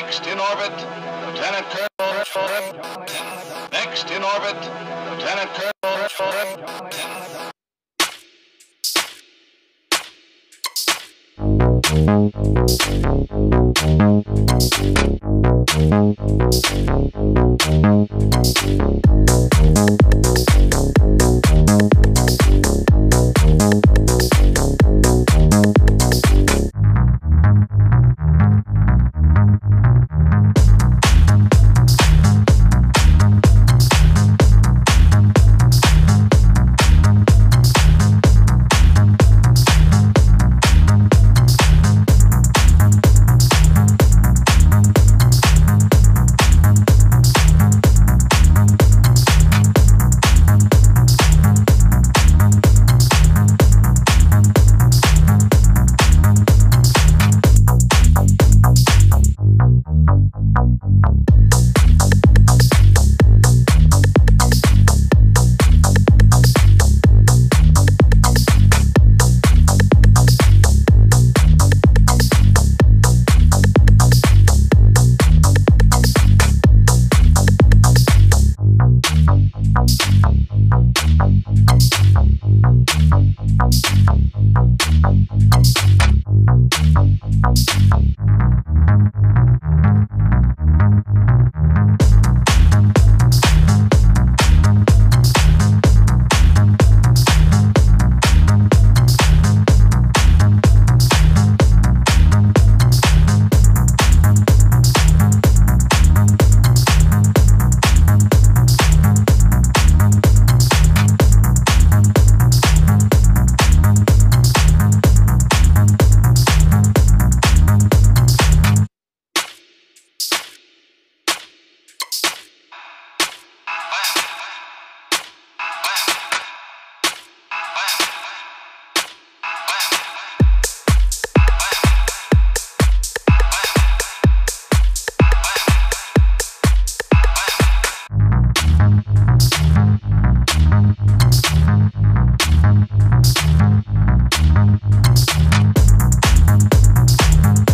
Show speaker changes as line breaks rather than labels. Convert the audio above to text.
Next in orbit, Lieutenant Colonel. Next in orbit, Lieutenant Colonel.
Thank Thank you.